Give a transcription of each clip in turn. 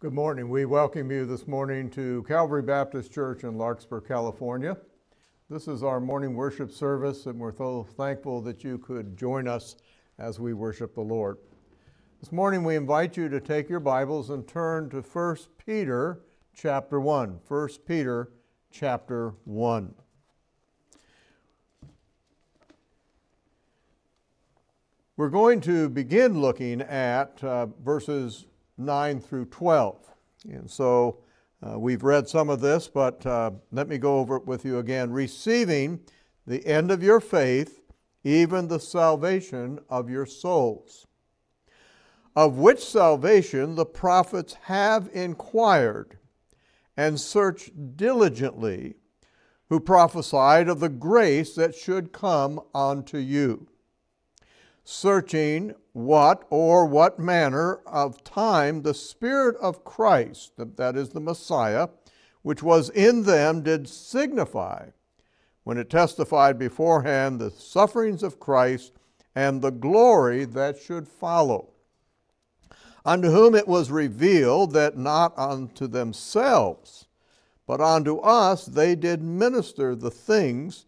Good morning. We welcome you this morning to Calvary Baptist Church in Larkspur, California. This is our morning worship service, and we're so thankful that you could join us as we worship the Lord. This morning, we invite you to take your Bibles and turn to 1 Peter chapter 1. 1 Peter chapter 1. We're going to begin looking at uh, verses 9 through 12. And so uh, we've read some of this, but uh, let me go over it with you again. Receiving the end of your faith, even the salvation of your souls, of which salvation the prophets have inquired and searched diligently, who prophesied of the grace that should come unto you searching what or what manner of time the Spirit of Christ, that is the Messiah, which was in them, did signify when it testified beforehand the sufferings of Christ and the glory that should follow. Unto whom it was revealed that not unto themselves, but unto us they did minister the things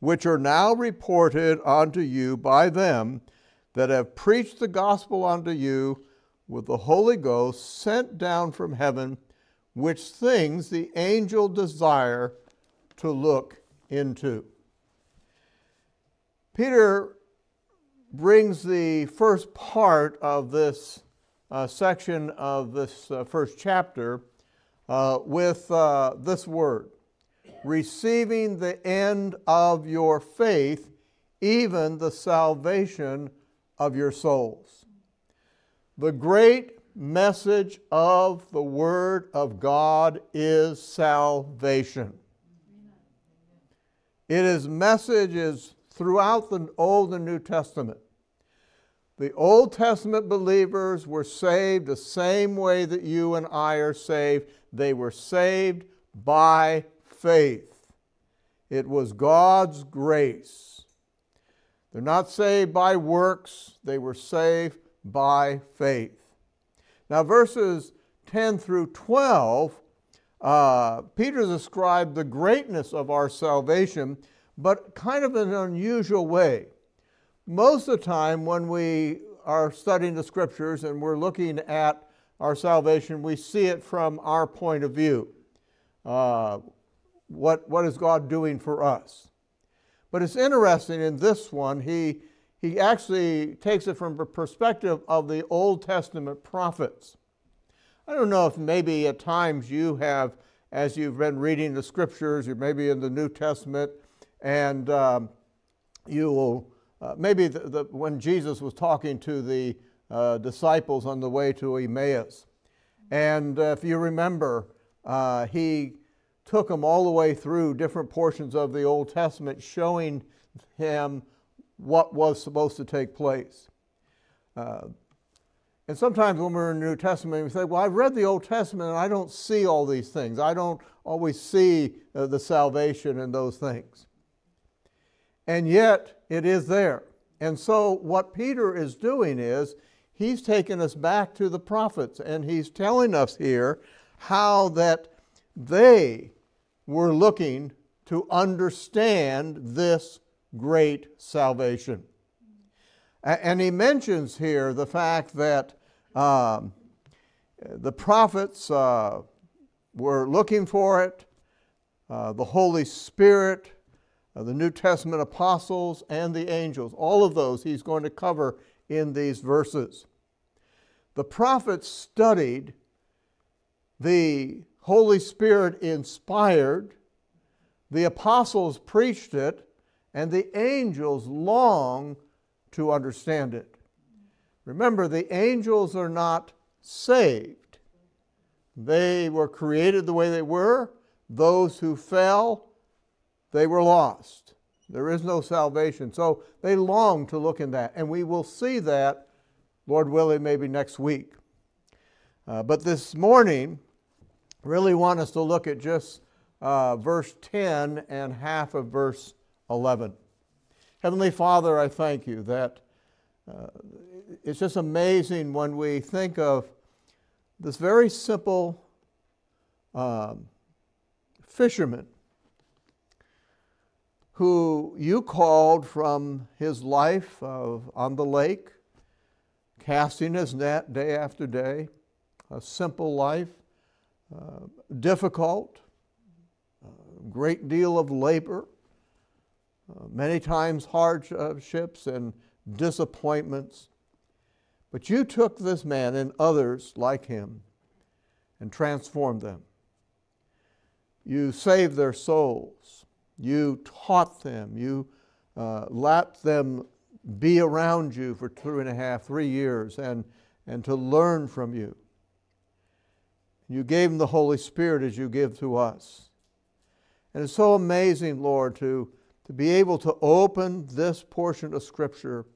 which are now reported unto you by them that have preached the gospel unto you with the Holy Ghost sent down from heaven, which things the angel desire to look into. Peter brings the first part of this uh, section of this uh, first chapter uh, with uh, this word receiving the end of your faith, even the salvation of your souls. The great message of the Word of God is salvation. It is messages throughout the Old and New Testament. The Old Testament believers were saved the same way that you and I are saved. They were saved by faith. It was God's grace. They're not saved by works, they were saved by faith. Now, verses 10 through 12, uh, Peter described the greatness of our salvation, but kind of in an unusual way. Most of the time, when we are studying the scriptures and we're looking at our salvation, we see it from our point of view. Uh, what, what is God doing for us? But it's interesting in this one, he, he actually takes it from the perspective of the Old Testament prophets. I don't know if maybe at times you have, as you've been reading the scriptures, you're maybe in the New Testament, and um, you will, uh, maybe the, the, when Jesus was talking to the uh, disciples on the way to Emmaus. And uh, if you remember, uh, he took him all the way through different portions of the Old Testament, showing him what was supposed to take place. Uh, and sometimes when we're in the New Testament, we say, Well, I've read the Old Testament and I don't see all these things. I don't always see uh, the salvation and those things. And yet, it is there. And so, what Peter is doing is he's taking us back to the prophets and he's telling us here how that they were looking to understand this great salvation. And he mentions here the fact that um, the prophets uh, were looking for it, uh, the Holy Spirit, uh, the New Testament apostles, and the angels. All of those he's going to cover in these verses. The prophets studied the Holy Spirit inspired, the apostles preached it, and the angels long to understand it. Remember, the angels are not saved. They were created the way they were. Those who fell, they were lost. There is no salvation. So they long to look in that. And we will see that, Lord willing, maybe next week. Uh, but this morning, really want us to look at just uh, verse 10 and half of verse 11. Heavenly Father, I thank you that uh, it's just amazing when we think of this very simple um, fisherman who you called from his life of, on the lake, casting his net day after day, a simple life, difficult, a great deal of labor, uh, many times hardships and disappointments. But you took this man and others like him and transformed them. You saved their souls. You taught them. You uh, let them be around you for two and a half, three years and, and to learn from you. You gave them the Holy Spirit as you give to us. And it's so amazing, Lord, to, to be able to open this portion of Scripture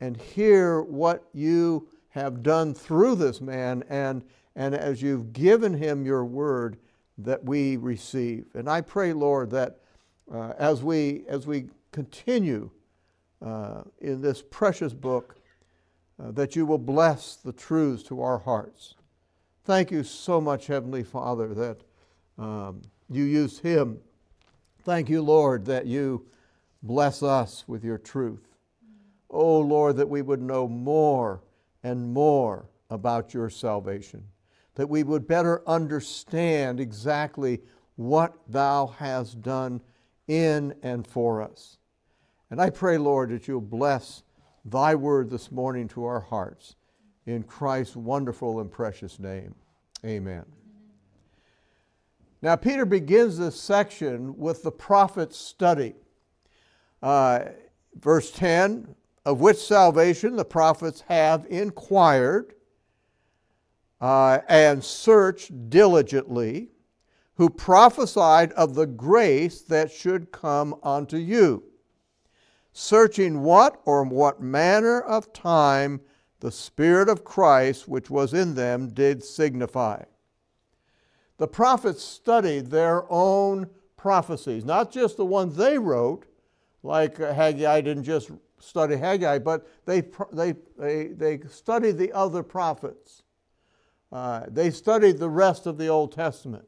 and hear what you have done through this man and, and as you've given him your word that we receive. And I pray, Lord, that uh, as, we, as we continue uh, in this precious book, uh, that you will bless the truths to our hearts. Thank you so much, Heavenly Father, that um, you use him. Thank you, Lord, that you bless us with your truth. Oh, Lord, that we would know more and more about your salvation, that we would better understand exactly what thou hast done in and for us. And I pray, Lord, that you'll bless thy word this morning to our hearts. In Christ's wonderful and precious name, amen. Now, Peter begins this section with the prophet's study. Uh, verse 10 of which salvation the prophets have inquired uh, and searched diligently, who prophesied of the grace that should come unto you, searching what or what manner of time the Spirit of Christ which was in them did signify. The prophets studied their own prophecies, not just the ones they wrote, like Haggai didn't just study Haggai, but they, they, they, they studied the other prophets. Uh, they studied the rest of the Old Testament.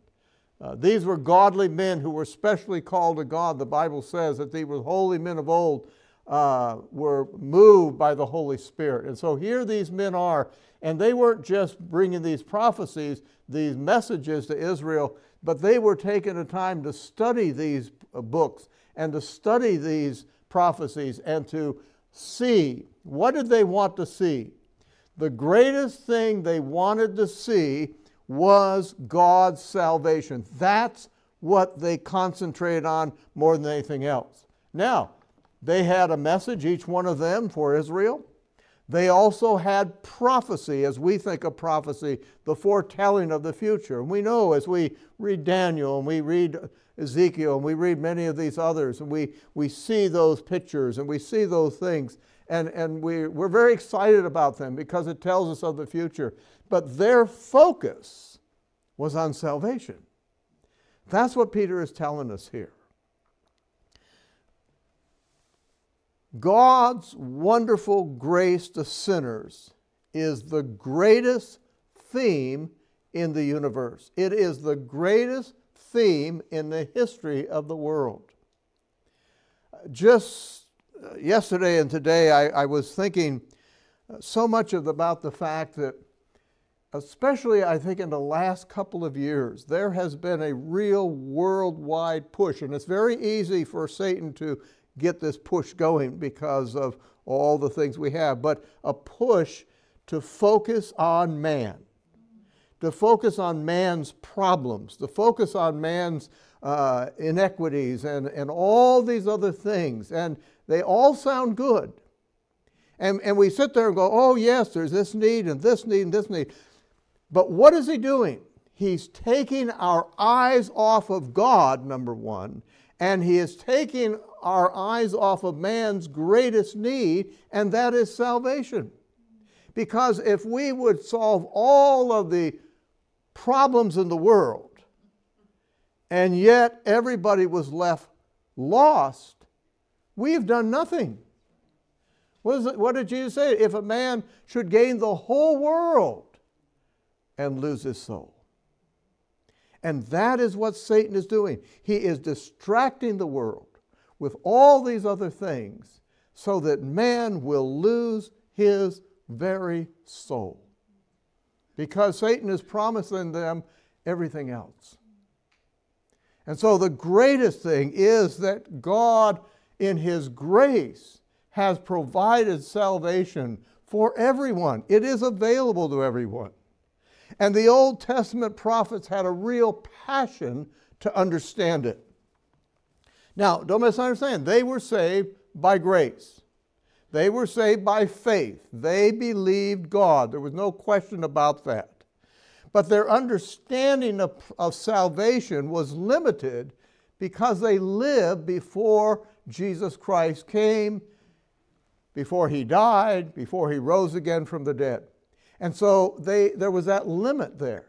Uh, these were godly men who were specially called to God. The Bible says that they were holy men of old, uh, were moved by the Holy Spirit. And so here these men are, and they weren't just bringing these prophecies, these messages to Israel, but they were taking the time to study these books and to study these prophecies and to see. What did they want to see? The greatest thing they wanted to see was God's salvation. That's what they concentrated on more than anything else. Now, they had a message, each one of them, for Israel. They also had prophecy, as we think of prophecy, the foretelling of the future. And we know as we read Daniel and we read Ezekiel and we read many of these others and we, we see those pictures and we see those things and, and we, we're very excited about them because it tells us of the future. But their focus was on salvation. That's what Peter is telling us here. God's wonderful grace to sinners is the greatest theme in the universe. It is the greatest theme in the history of the world. Just uh, yesterday and today, I, I was thinking uh, so much about the fact that, especially I think in the last couple of years, there has been a real worldwide push, and it's very easy for Satan to get this push going because of all the things we have, but a push to focus on man, to focus on man's problems, to focus on man's uh, inequities and, and all these other things. And they all sound good. And, and we sit there and go, oh, yes, there's this need and this need and this need. But what is he doing? He's taking our eyes off of God, number one, and he is taking our eyes off of man's greatest need, and that is salvation. Because if we would solve all of the problems in the world, and yet everybody was left lost, we have done nothing. What, it, what did Jesus say? If a man should gain the whole world and lose his soul. And that is what Satan is doing. He is distracting the world with all these other things so that man will lose his very soul. Because Satan is promising them everything else. And so the greatest thing is that God, in His grace, has provided salvation for everyone. It is available to everyone. And the Old Testament prophets had a real passion to understand it. Now, don't misunderstand, they were saved by grace. They were saved by faith. They believed God. There was no question about that. But their understanding of, of salvation was limited because they lived before Jesus Christ came, before he died, before he rose again from the dead. And so they, there was that limit there.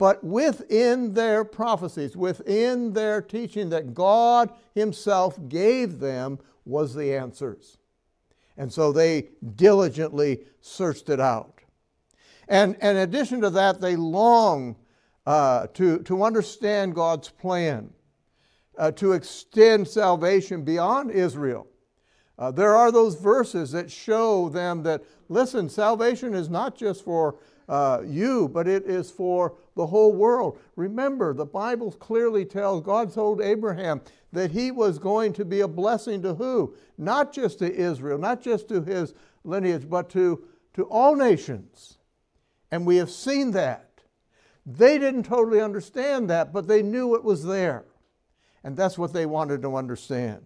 But within their prophecies, within their teaching that God Himself gave them, was the answers. And so they diligently searched it out. And, in addition to that, they long uh, to, to understand God's plan, uh, to extend salvation beyond Israel. Uh, there are those verses that show them that, listen, salvation is not just for uh, you, but it is for the whole world. Remember, the Bible clearly tells, God told Abraham that he was going to be a blessing to who? Not just to Israel, not just to his lineage, but to, to all nations. And we have seen that. They didn't totally understand that, but they knew it was there. And that's what they wanted to understand.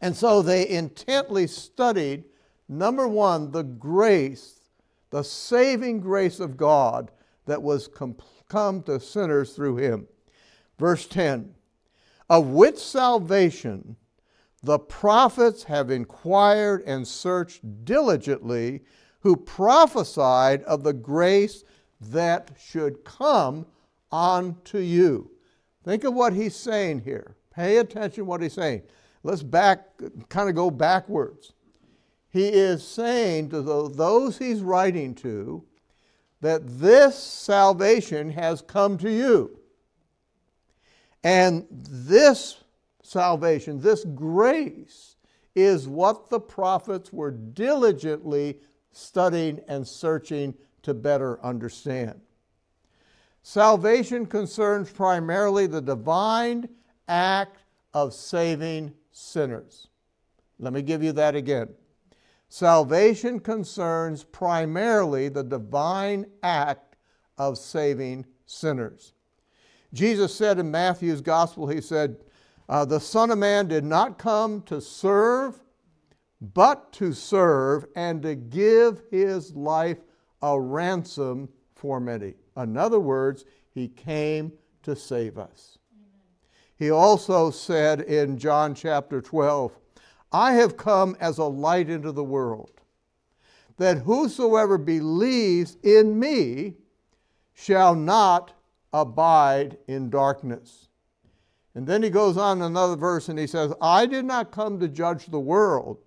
And so they intently studied, number one, the grace, the saving grace of God that was com- come to sinners through him. Verse 10 Of which salvation the prophets have inquired and searched diligently, who prophesied of the grace that should come unto you. Think of what he's saying here. Pay attention what he's saying. Let's back, kind of go backwards. He is saying to those he's writing to that this salvation has come to you. And this salvation, this grace, is what the prophets were diligently studying and searching to better understand. Salvation concerns primarily the divine act of saving sinners. Let me give you that again. Salvation concerns primarily the divine act of saving sinners. Jesus said in Matthew's gospel, He said, uh, The Son of Man did not come to serve, but to serve and to give His life a ransom for many. In other words, He came to save us. He also said in John chapter 12, I have come as a light into the world, that whosoever believes in me shall not abide in darkness. And then he goes on another verse and he says, I did not come to judge the world,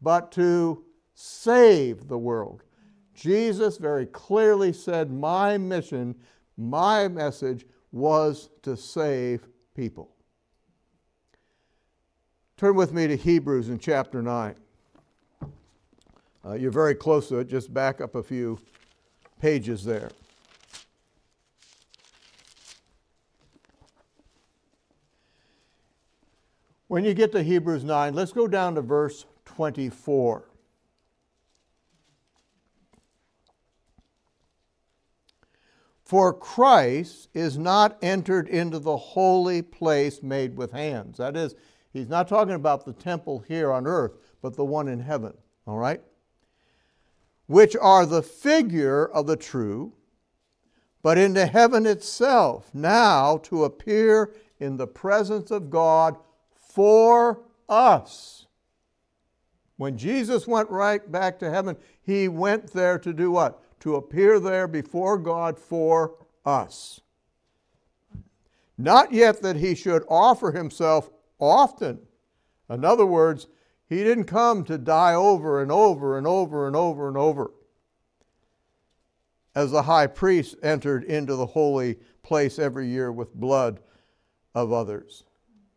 but to save the world. Jesus very clearly said, My mission, my message was to save people. Turn with me to Hebrews in chapter 9. Uh, you're very close to it, just back up a few pages there. When you get to Hebrews 9, let's go down to verse 24. For Christ is not entered into the holy place made with hands. That is, he's not talking about the temple here on earth, but the one in heaven. All right? Which are the figure of the true, but into heaven itself, now to appear in the presence of God for us. When Jesus went right back to heaven, he went there to do what? to appear there before God for us. Not yet that he should offer himself often. In other words, he didn't come to die over and over and over and over and over. as the high priest entered into the holy place every year with blood of others.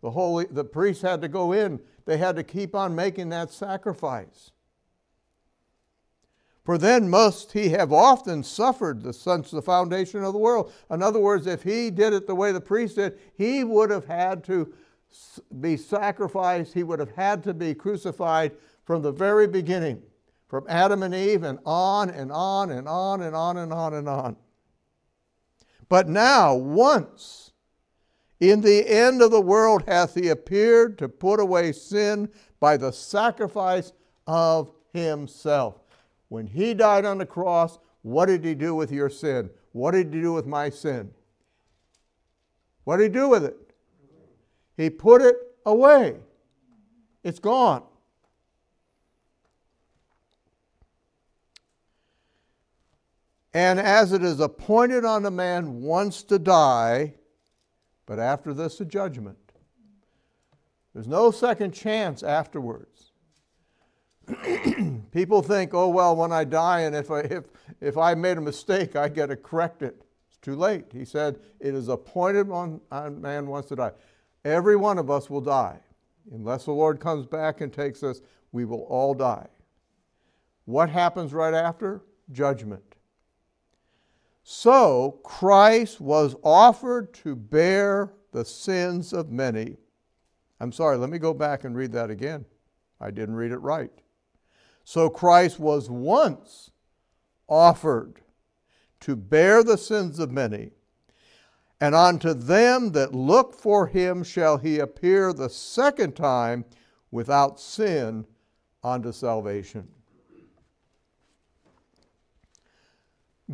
The holy the priests had to go in, they had to keep on making that sacrifice. For then must he have often suffered the, since the foundation of the world. In other words, if he did it the way the priest did, he would have had to be sacrificed, he would have had to be crucified from the very beginning, from Adam and Eve, and on and on and on and on and on and on. But now, once in the end of the world hath he appeared to put away sin by the sacrifice of himself. When he died on the cross, what did he do with your sin? What did he do with my sin? What did he do with it? He put it away. It's gone. And as it is appointed on a man once to die, but after this a judgment. There's no second chance afterwards. People think, oh well, when I die, and if I if if I made a mistake, I get to correct it. It's too late. He said, it is appointed on, on man once to die. Every one of us will die. Unless the Lord comes back and takes us, we will all die. What happens right after? Judgment. So Christ was offered to bear the sins of many. I'm sorry, let me go back and read that again. I didn't read it right. So Christ was once offered to bear the sins of many, and unto them that look for him shall he appear the second time without sin unto salvation.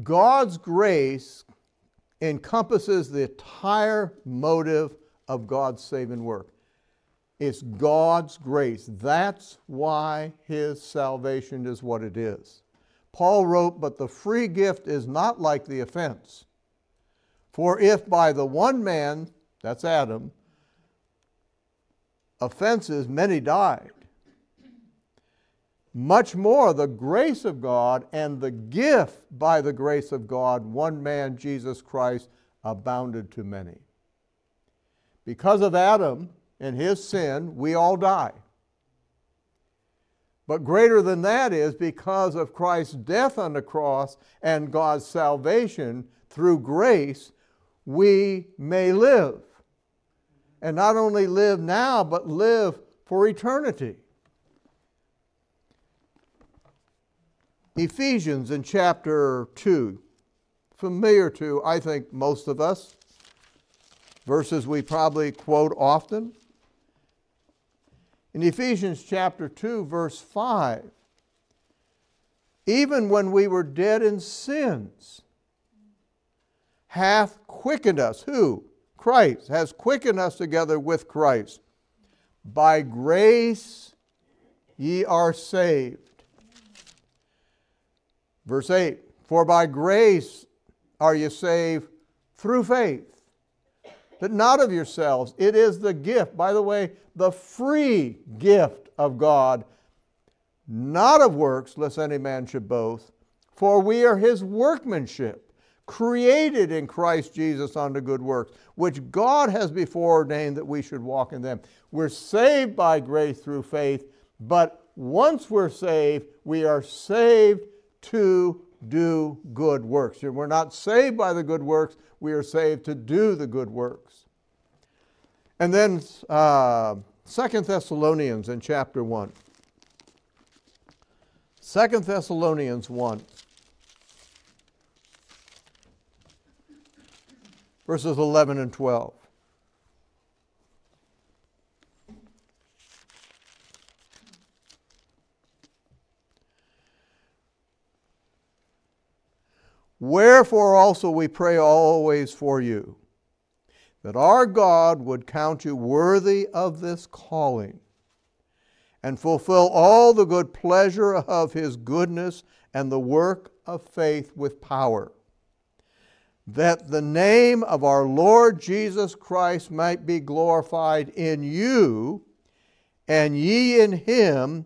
God's grace encompasses the entire motive of God's saving work. It's God's grace. That's why his salvation is what it is. Paul wrote, But the free gift is not like the offense. For if by the one man, that's Adam, offenses many died, much more the grace of God and the gift by the grace of God, one man, Jesus Christ, abounded to many. Because of Adam and his sin, we all die. But greater than that is because of Christ's death on the cross and God's salvation through grace, we may live. And not only live now, but live for eternity. Ephesians in chapter 2, familiar to, I think, most of us, verses we probably quote often. In Ephesians chapter 2, verse 5, even when we were dead in sins, hath quickened us. Who? Christ has quickened us together with Christ. By grace ye are saved Verse 8 For by grace are ye saved through faith, that not of yourselves. It is the gift, by the way, the free gift of God, not of works, lest any man should boast. For we are his workmanship, created in Christ Jesus unto good works, which God has before ordained that we should walk in them. We're saved by grace through faith, but once we're saved, we are saved to do good works. We're not saved by the good works, we are saved to do the good works. And then uh, Second Thessalonians in chapter 1. Second Thessalonians 1. Verses 11 and 12. Wherefore also we pray always for you, that our God would count you worthy of this calling, and fulfill all the good pleasure of his goodness and the work of faith with power, that the name of our Lord Jesus Christ might be glorified in you, and ye in him,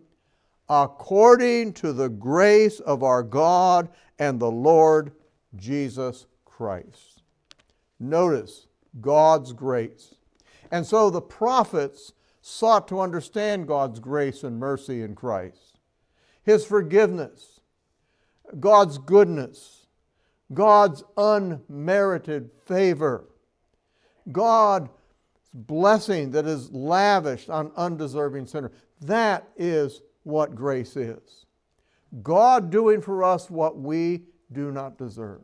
according to the grace of our God and the Lord Jesus Christ. Notice God's grace. And so the prophets sought to understand God's grace and mercy in Christ, His forgiveness, God's goodness, God's unmerited favor, God's blessing that is lavished on undeserving sinners. That is what grace is. God doing for us what we do not deserve.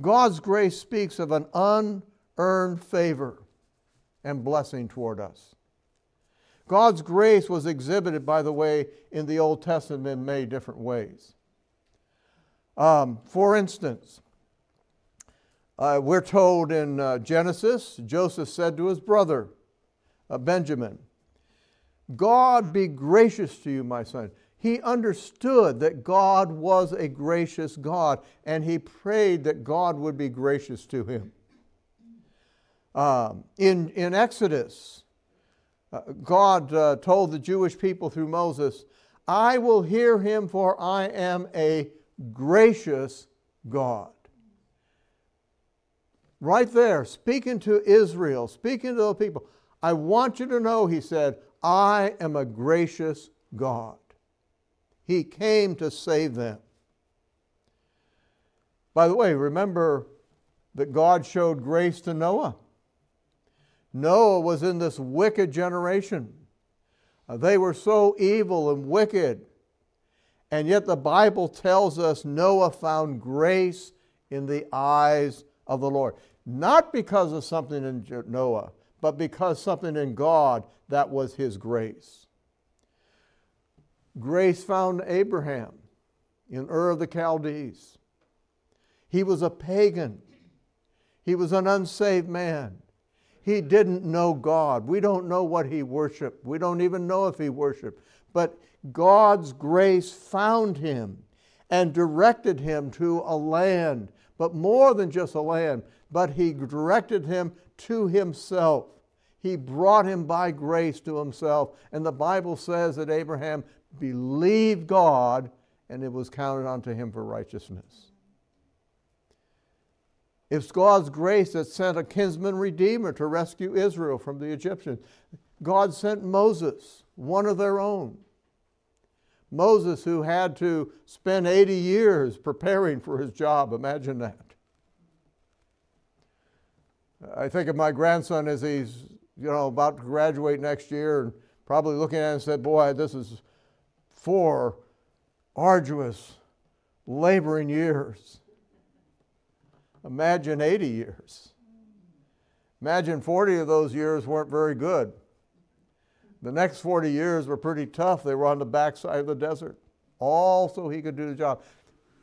God's grace speaks of an unearned favor and blessing toward us. God's grace was exhibited, by the way, in the Old Testament in many different ways. Um, for instance, uh, we're told in uh, Genesis, Joseph said to his brother, uh, Benjamin, God be gracious to you, my son. He understood that God was a gracious God, and he prayed that God would be gracious to him. Um, in, in Exodus, uh, God uh, told the Jewish people through Moses, I will hear him, for I am a gracious God. Right there, speaking to Israel, speaking to the people, I want you to know, he said, I am a gracious God. He came to save them. By the way, remember that God showed grace to Noah. Noah was in this wicked generation. They were so evil and wicked. And yet the Bible tells us Noah found grace in the eyes of the Lord. Not because of something in Noah, but because something in God that was his grace. Grace found Abraham in Ur of the Chaldees. He was a pagan. He was an unsaved man. He didn't know God. We don't know what he worshiped. We don't even know if he worshiped. But God's grace found him and directed him to a land, but more than just a land, but he directed him to himself. He brought him by grace to himself. And the Bible says that Abraham believed God and it was counted unto him for righteousness. It's God's grace that sent a kinsman redeemer to rescue Israel from the Egyptians. God sent Moses, one of their own. Moses, who had to spend 80 years preparing for his job. Imagine that. I think of my grandson as he's you know, about to graduate next year and probably looking at it and said, Boy, this is four arduous, laboring years. Imagine 80 years. Imagine 40 of those years weren't very good. The next 40 years were pretty tough. They were on the backside of the desert, all so he could do the job.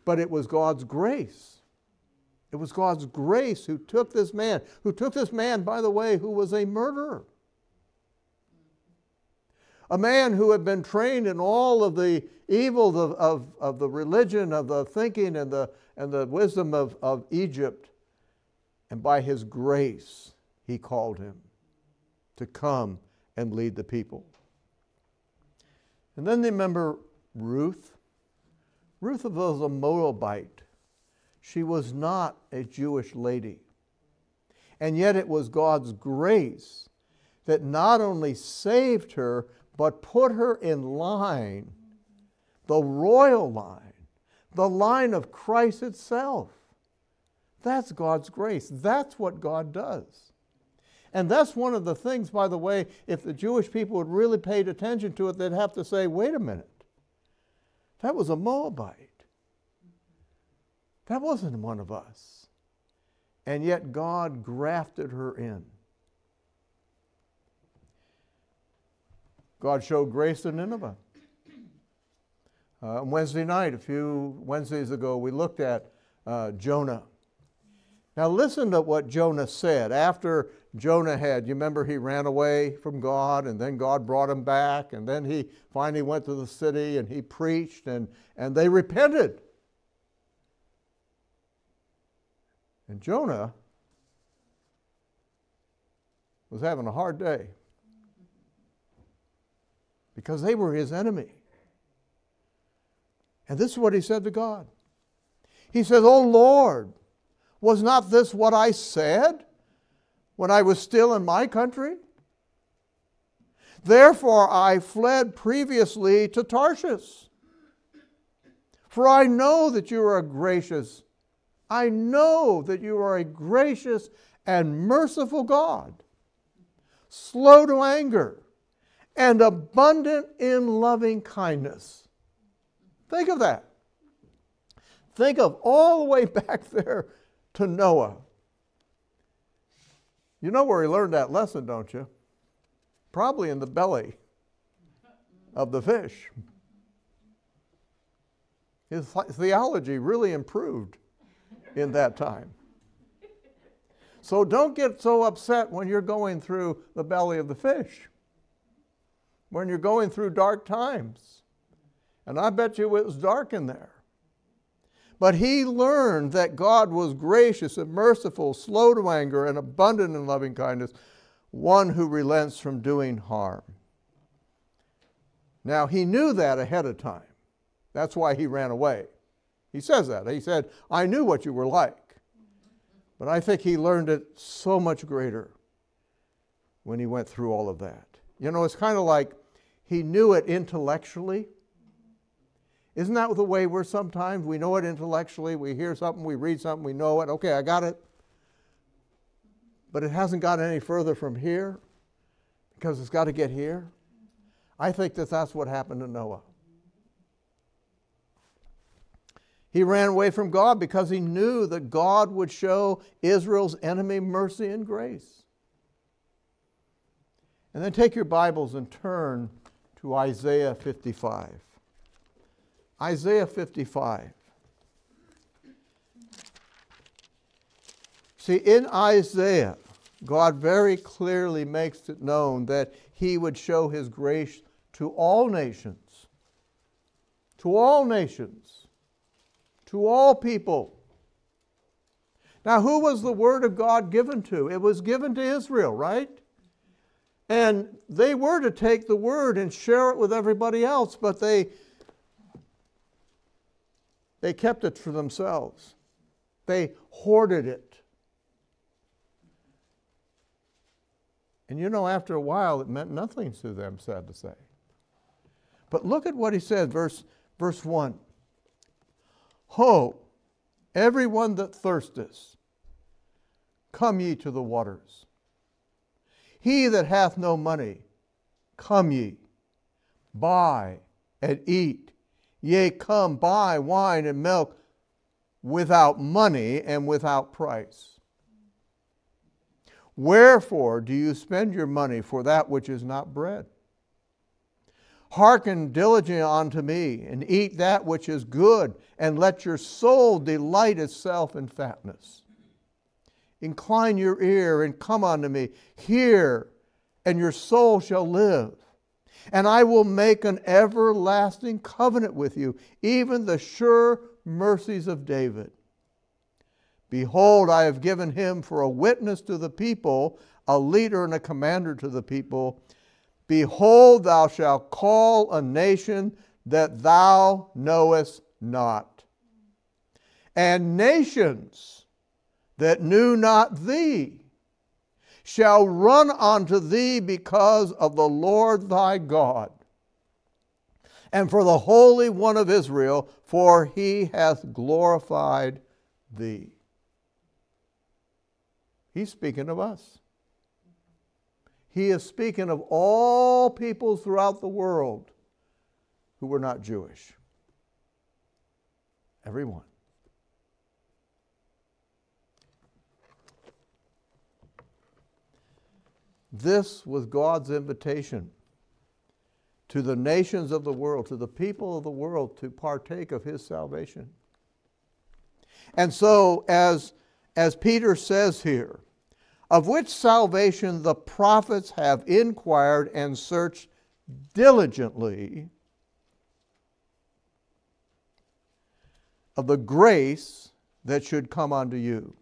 But it was God's grace it was God's grace who took this man, who took this man, by the way, who was a murderer. A man who had been trained in all of the evils of, of, of the religion, of the thinking, and the, and the wisdom of, of Egypt. And by his grace, he called him to come and lead the people. And then they remember Ruth. Ruth was a Moabite. She was not a Jewish lady. And yet it was God's grace that not only saved her, but put her in line, the royal line, the line of Christ itself. That's God's grace. That's what God does. And that's one of the things, by the way, if the Jewish people had really paid attention to it, they'd have to say, wait a minute, that was a Moabite. That wasn't one of us. And yet God grafted her in. God showed grace to Nineveh. Uh, Wednesday night, a few Wednesdays ago, we looked at uh, Jonah. Now, listen to what Jonah said after Jonah had. You remember he ran away from God, and then God brought him back, and then he finally went to the city and he preached, and, and they repented. And Jonah was having a hard day because they were his enemy. And this is what he said to God He says, Oh Lord, was not this what I said when I was still in my country? Therefore I fled previously to Tarshish. For I know that you are gracious, I know that you are a gracious and merciful God, slow to anger, and abundant in loving kindness. Think of that. Think of all the way back there to Noah. You know where he learned that lesson, don't you? Probably in the belly of the fish. His theology really improved in that time. So don't get so upset when you're going through the belly of the fish, when you're going through dark times. And I bet you it was dark in there. But he learned that God was gracious and merciful, slow to anger, and abundant in loving kindness, one who relents from doing harm. Now, he knew that ahead of time. That's why he ran away. He says that. He said, I knew what you were like. But I think he learned it so much greater when he went through all of that. You know, it's kind of like he knew it intellectually isn't that the way we're sometimes? We know it intellectually, we hear something, we read something, we know it. Okay, I got it. But it hasn't got any further from here because it's got to get here. I think that that's what happened to Noah. He ran away from God because he knew that God would show Israel's enemy mercy and grace. And then take your Bibles and turn to Isaiah 55. Isaiah 55. See, in Isaiah, God very clearly makes it known that he would show his grace to all nations, to all nations, to all people. Now, who was the word of God given to? It was given to Israel, right? And they were to take the word and share it with everybody else, but they they kept it for themselves, they hoarded it. And you know, after a while, it meant nothing to them, sad to say. But look at what he said, verse, verse 1. Ho, everyone that thirsteth, come ye to the waters. He that hath no money, come ye, buy and eat. Yea, come buy wine and milk without money and without price. Wherefore do you spend your money for that which is not bread? Hearken diligently unto me, and eat that which is good, and let your soul delight itself in fatness. Incline your ear and come unto me. Hear, and your soul shall live and I will make an everlasting covenant with you, even the sure mercies of David. Behold, I have given him for a witness to the people, a leader and a commander to the people. Behold, thou shalt call a nation that thou knowest not, and nations that knew not thee shall run unto thee because of the Lord thy God, and for the Holy One of Israel, for he hath glorified thee. He's speaking of us. He is speaking of all peoples throughout the world who were not Jewish. Everyone. This was God's invitation to the nations of the world, to the people of the world, to partake of his salvation. And so, as, as Peter says here, of which salvation the prophets have inquired and searched diligently, of the grace that should come unto you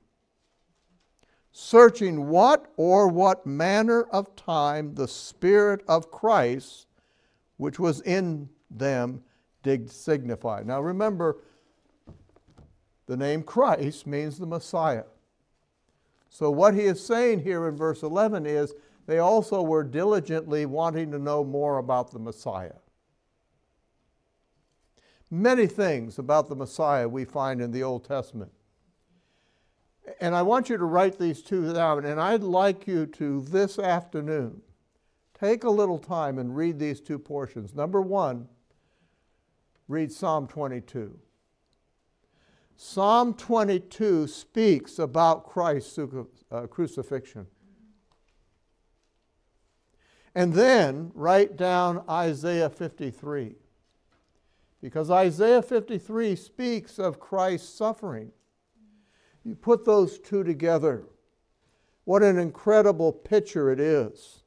searching what or what manner of time the Spirit of Christ, which was in them, did signify. Now remember, The name Christ means the Messiah. So, what he is saying here in verse 11 is they also were diligently wanting to know more about the Messiah. Many things about the Messiah we find in the Old Testament. And I want you to write these two down, and I'd like you to this afternoon take a little time and read these two portions. Number one, read Psalm 22. Psalm 22 speaks about Christ's uh, crucifixion. And then write down Isaiah 53. Because Isaiah 53 speaks of Christ's suffering. You put those two together. What an incredible picture it is.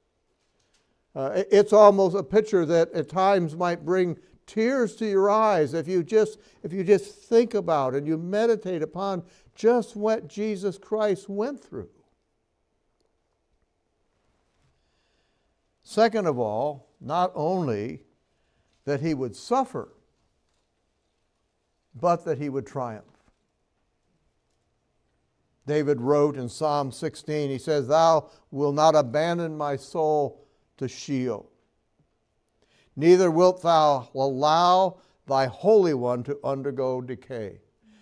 Uh, it's almost a picture that at times might bring tears to your eyes if you just if you just think about and you meditate upon just what Jesus Christ went through. Second of all, not only that he would suffer, but that he would triumph. David wrote in Psalm 16, he says, Thou wilt not abandon my soul to Sheol neither wilt thou allow thy Holy One to undergo decay.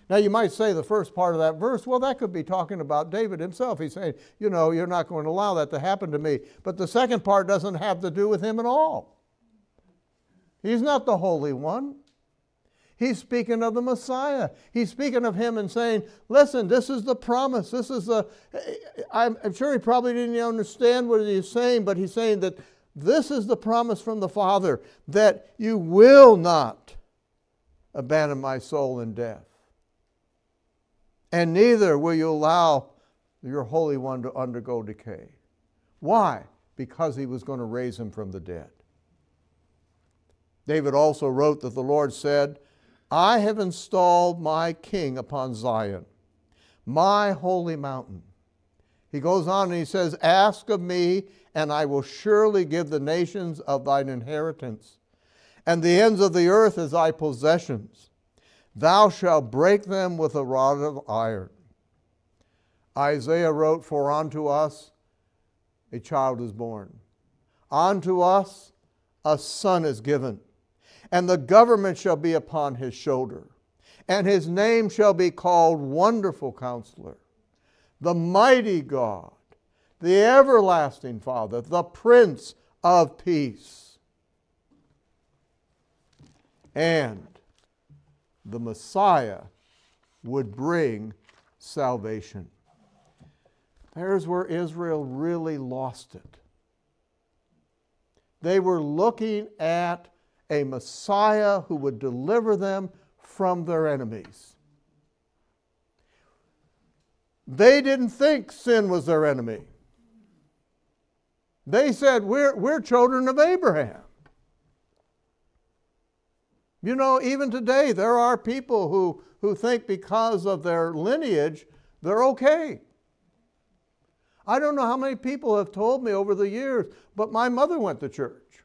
Now, you might say the first part of that verse, well, that could be talking about David himself. He's saying, you know, you're not going to allow that to happen to me. But the second part doesn't have to do with him at all. He's not the Holy One. He's speaking of the Messiah. He's speaking of him and saying, listen, this is the promise. This is the. I'm, I'm sure he probably didn't understand what he's saying, but he's saying that this is the promise from the Father that you will not abandon my soul in death. And neither will you allow your Holy One to undergo decay. Why? Because he was going to raise him from the dead. David also wrote that the Lord said, I have installed my king upon Zion, my holy mountain. He goes on and he says, Ask of me, and I will surely give the nations of thine inheritance, and the ends of the earth as thy possessions. Thou shalt break them with a rod of iron. Isaiah wrote, For unto us a child is born, unto us a son is given, and the government shall be upon his shoulder, and his name shall be called Wonderful Counselor, the Mighty God the everlasting Father, the Prince of Peace. And the Messiah would bring salvation. There's where Israel really lost it. They were looking at a Messiah who would deliver them from their enemies. They didn't think sin was their enemy. They said, We're, we're children of Abraham. You know, even today, there are people who, who think because of their lineage, they're okay. I don't know how many people have told me over the years, but my mother went to church.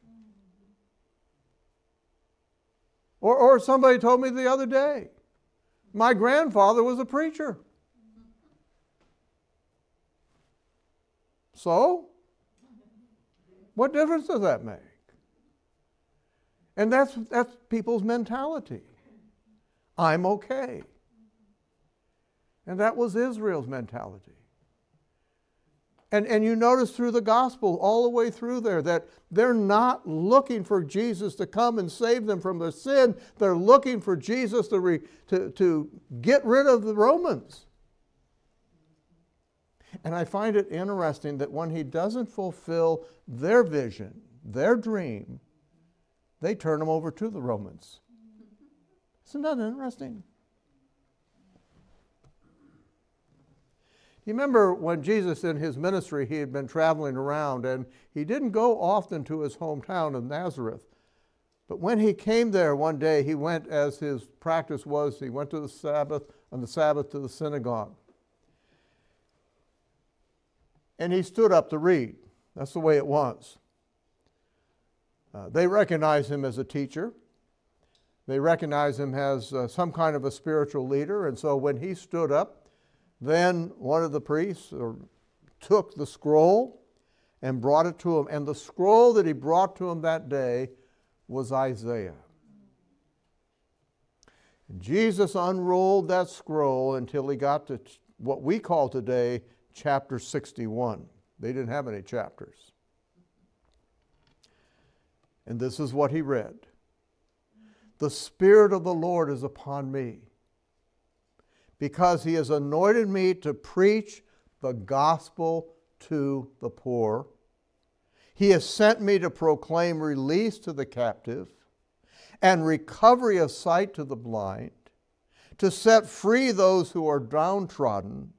Or, or somebody told me the other day, my grandfather was a preacher. So, what difference does that make? And that's, that's people's mentality. I'm okay. And that was Israel's mentality. And, and you notice through the gospel, all the way through there, that they're not looking for Jesus to come and save them from their sin. They're looking for Jesus to, re, to, to get rid of the Romans. And I find it interesting that when he doesn't fulfill their vision, their dream, they turn him over to the Romans. Isn't that interesting? You remember when Jesus in his ministry, he had been traveling around and he didn't go often to his hometown of Nazareth. But when he came there one day, he went as his practice was, he went to the Sabbath, on the Sabbath to the synagogue and he stood up to read. That's the way it was. Uh, they recognized him as a teacher. They recognized him as uh, some kind of a spiritual leader, and so when he stood up, then one of the priests uh, took the scroll and brought it to him. And the scroll that he brought to him that day was Isaiah. Jesus unrolled that scroll until he got to what we call today chapter 61. They didn't have any chapters. And this is what he read The Spirit of the Lord is upon me, because he has anointed me to preach the gospel to the poor. He has sent me to proclaim release to the captive and recovery of sight to the blind, to set free those who are downtrodden,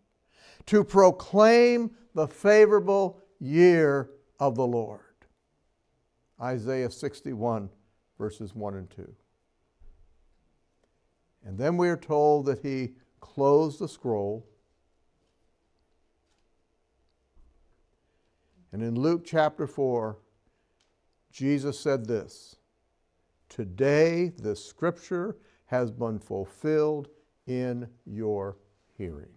to proclaim the favorable year of the Lord. Isaiah 61, verses 1 and 2. And then we are told that he closed the scroll. And in Luke chapter 4, Jesus said this Today the scripture has been fulfilled in your hearing.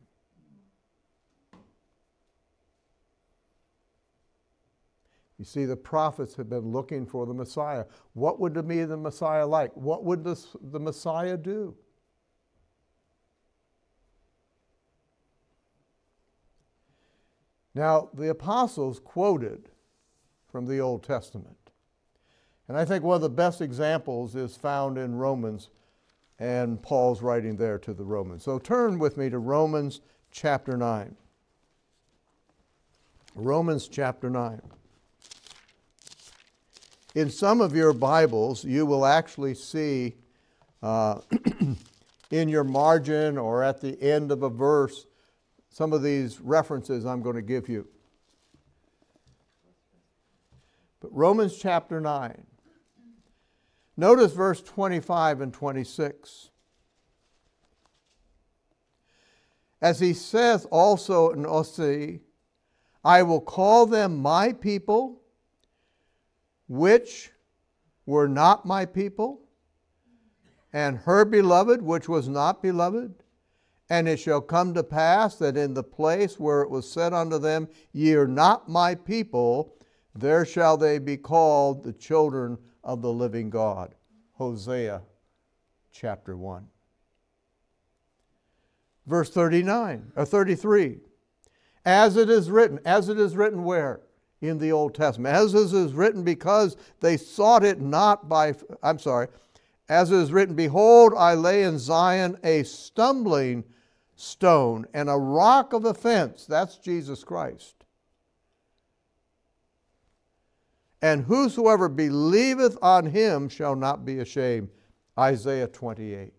You see, the prophets have been looking for the Messiah. What would be the Messiah like? What would the Messiah do? Now, the apostles quoted from the Old Testament. And I think one of the best examples is found in Romans and Paul's writing there to the Romans. So turn with me to Romans chapter 9. Romans chapter 9. In some of your Bibles, you will actually see uh, in your margin or at the end of a verse some of these references I'm going to give you. But Romans chapter 9. Notice verse 25 and 26. As he says also in Osee, I will call them my people which were not my people, and her beloved, which was not beloved. And it shall come to pass that in the place where it was said unto them, Ye are not my people, there shall they be called the children of the living God. Hosea chapter 1. Verse 39 or 33. As it is written, as it is written where? in the Old Testament. As it is written, because they sought it not by, I'm sorry, as it is written, Behold, I lay in Zion a stumbling stone and a rock of offense. That's Jesus Christ. And whosoever believeth on him shall not be ashamed. Isaiah 28.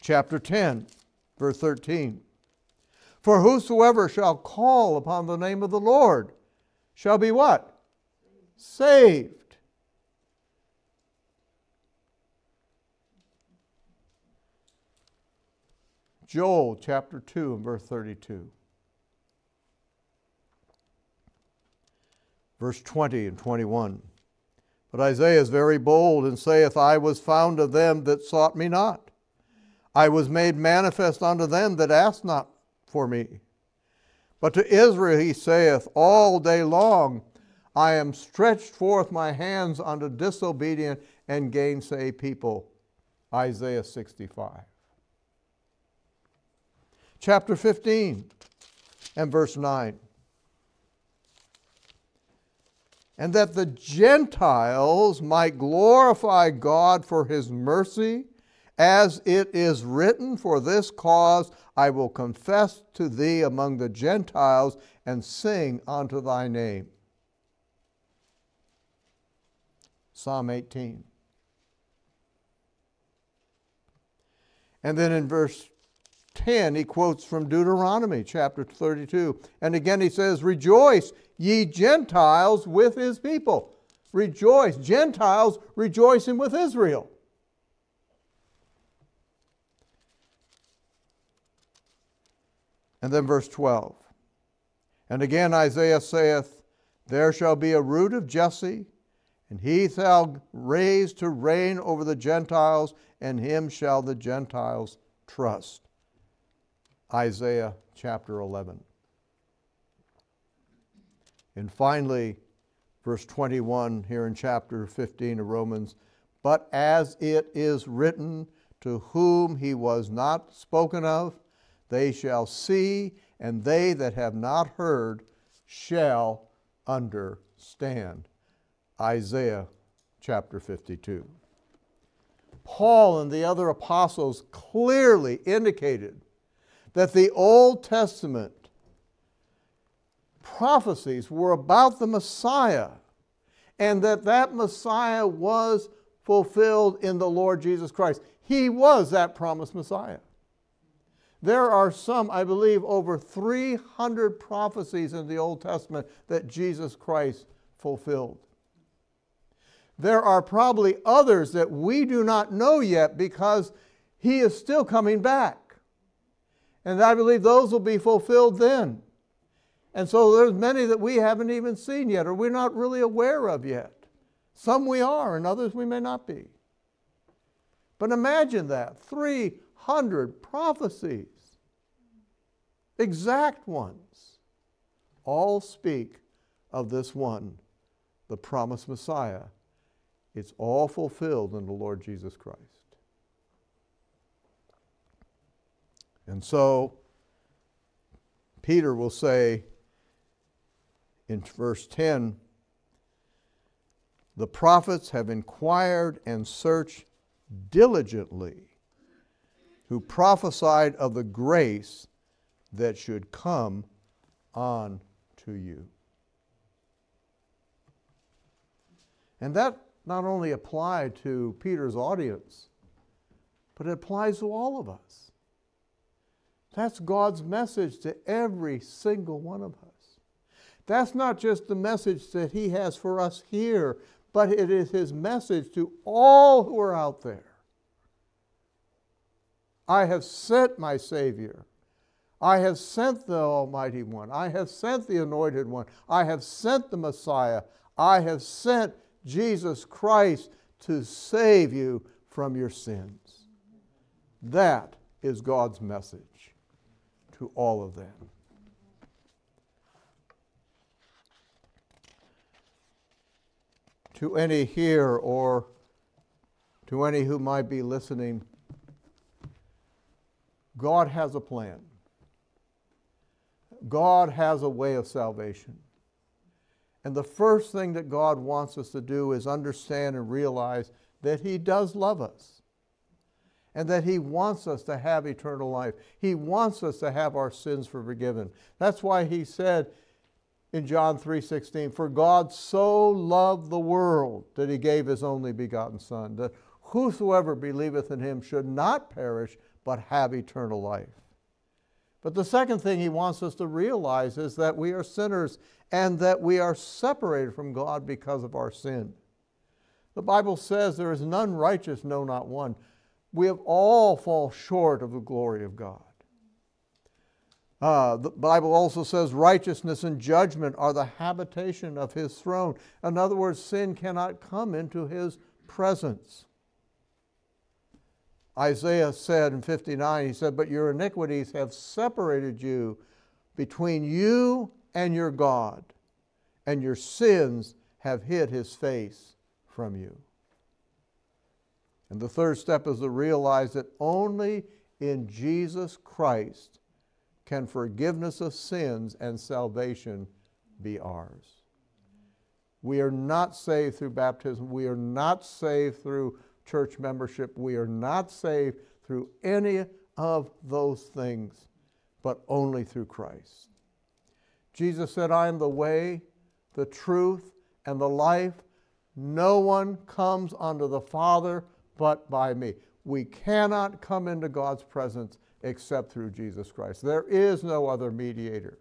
Chapter 10, verse 13. For whosoever shall call upon the name of the Lord shall be what? Saved. Joel chapter 2 and verse 32. Verse 20 and 21. But Isaiah is very bold and saith, I was found of them that sought me not. I was made manifest unto them that asked not for me. But to Israel he saith, All day long I am stretched forth my hands unto disobedient and gainsay people. Isaiah 65. Chapter 15 and verse 9. And that the Gentiles might glorify God for his mercy as it is written, For this cause I will confess to thee among the Gentiles and sing unto thy name. Psalm 18. And then in verse 10, he quotes from Deuteronomy chapter 32. And again he says, Rejoice, ye Gentiles, with his people. Rejoice, Gentiles rejoicing with Israel. And then verse 12. And again Isaiah saith, There shall be a root of Jesse, And he shall raise to reign over the Gentiles, and him shall the Gentiles trust. Isaiah chapter 11. And finally, verse 21 here in chapter 15 of Romans, but as it is written, to whom he was not spoken of, they shall see, and they that have not heard shall understand. Isaiah chapter 52. Paul and the other apostles clearly indicated that the Old Testament prophecies were about the Messiah and that that Messiah was fulfilled in the Lord Jesus Christ. He was that promised Messiah. There are some, I believe, over 300 prophecies in the Old Testament that Jesus Christ fulfilled. There are probably others that we do not know yet because he is still coming back. And I believe those will be fulfilled then. And so there's many that we haven't even seen yet or we're not really aware of yet. Some we are and others we may not be. But imagine that 300 prophecies, exact ones, all speak of this one, the promised Messiah. It's all fulfilled in the Lord Jesus Christ. And so, Peter will say in verse 10 the prophets have inquired and searched diligently, who prophesied of the grace that should come on to you. And that not only applied to Peter's audience, but it applies to all of us. That's God's message to every single one of us. That's not just the message that He has for us here, but it is His message to all who are out there. I have sent my Savior. I have sent the Almighty One. I have sent the Anointed One. I have sent the Messiah. I have sent Jesus Christ to save you from your sins. That is God's message to all of them. To any here or to any who might be listening, God has a plan. God has a way of salvation. And the first thing that God wants us to do is understand and realize that He does love us and that He wants us to have eternal life. He wants us to have our sins forgiven. That's why He said in John 3:16, "For God so loved the world that He gave His only begotten Son, that whosoever believeth in Him should not perish, but have eternal life." But the second thing he wants us to realize is that we are sinners and that we are separated from God because of our sin. The Bible says there is none righteous, no, not one. We have all fall short of the glory of God. Uh, the Bible also says righteousness and judgment are the habitation of his throne. In other words, sin cannot come into his presence. Isaiah said in 59, he said, But your iniquities have separated you between you and your God, and your sins have hid his face from you. And the third step is to realize that only in Jesus Christ can forgiveness of sins and salvation be ours. We are not saved through baptism. We are not saved through church membership. We are not saved through any of those things, but only through Christ. Jesus said, I am the way, the truth, and the life. No one comes unto the Father but by me. We cannot come into God's presence except through Jesus Christ. There is no other mediator.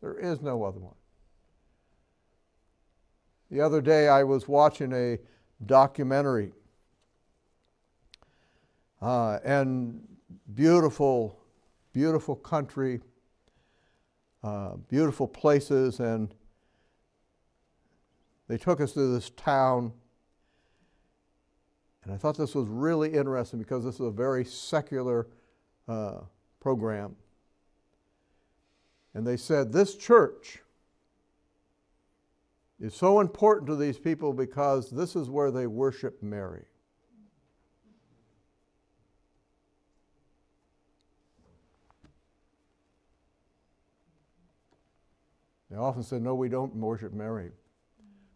There is no other one. The other day I was watching a documentary uh, and beautiful, beautiful country, uh, beautiful places, and They took us to this town, and I thought this was really interesting because this is a very secular uh, program. And they said, This church is so important to these people because this is where they worship Mary. They often said, No, we don't worship Mary.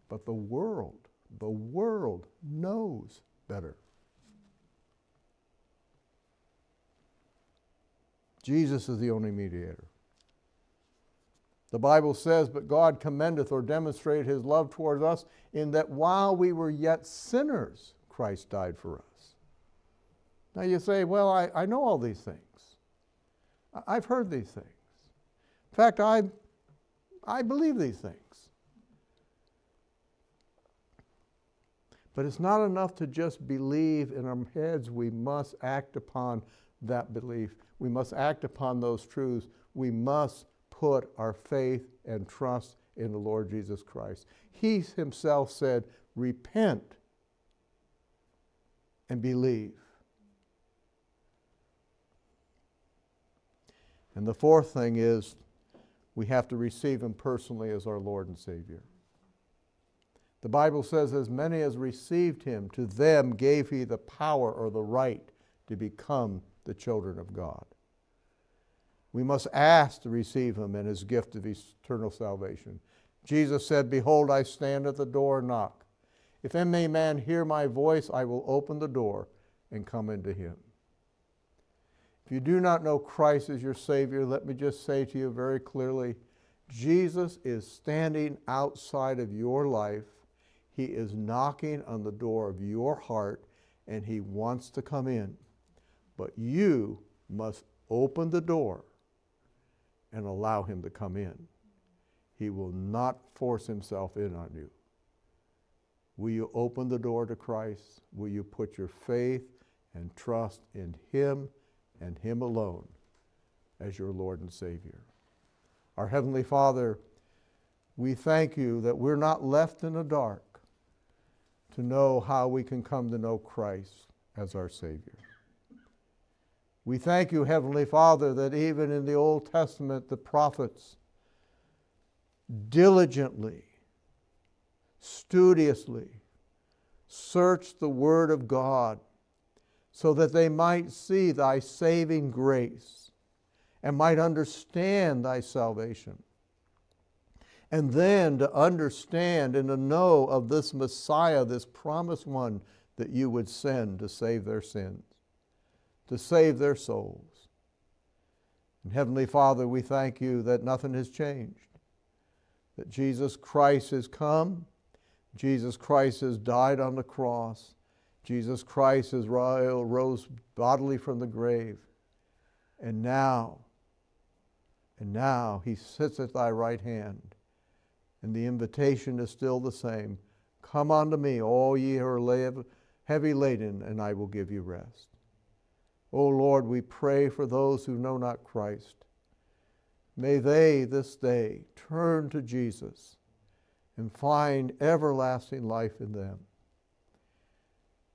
But the world, the world knows better. Jesus is the only mediator. The Bible says, But God commendeth or demonstrated his love towards us in that while we were yet sinners, Christ died for us. Now you say, Well, I, I know all these things. I've heard these things. In fact, I, I believe these things. But it's not enough to just believe in our heads. We must act upon that belief. We must act upon those truths. We must put our faith and trust in the Lord Jesus Christ. He himself said, Repent and believe. And the fourth thing is we have to receive Him personally as our Lord and Savior. The Bible says, As many as received Him, to them gave He the power or the right to become the children of God. We must ask to receive Him and His gift of eternal salvation. Jesus said, Behold, I stand at the door and knock. If any man hear my voice, I will open the door and come into him. If you do not know Christ as your Savior, let me just say to you very clearly Jesus is standing outside of your life. He is knocking on the door of your heart, and He wants to come in. But you must open the door and allow Him to come in. He will not force Himself in on you. Will you open the door to Christ? Will you put your faith and trust in Him? and Him alone as your Lord and Savior. Our Heavenly Father, we thank you that we're not left in the dark to know how we can come to know Christ as our Savior. We thank you, Heavenly Father, that even in the Old Testament, the prophets diligently, studiously searched the Word of God so that they might see thy saving grace and might understand thy salvation. And then to understand and to know of this Messiah, this promised one that you would send to save their sins, to save their souls. And Heavenly Father, we thank you that nothing has changed, that Jesus Christ has come, Jesus Christ has died on the cross Jesus Christ has rose bodily from the grave. And now, and now he sits at thy right hand. And the invitation is still the same. Come unto me, all ye who are heavy laden, and I will give you rest. O Lord, we pray for those who know not Christ. May they this day turn to Jesus and find everlasting life in them.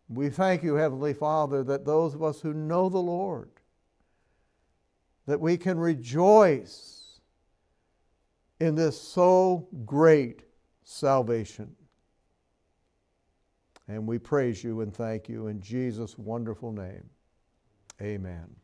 We thank you, Heavenly Father, that those of us who know the Lord, that we can rejoice in this so great salvation. And we praise you and thank you in Jesus' wonderful name. Amen.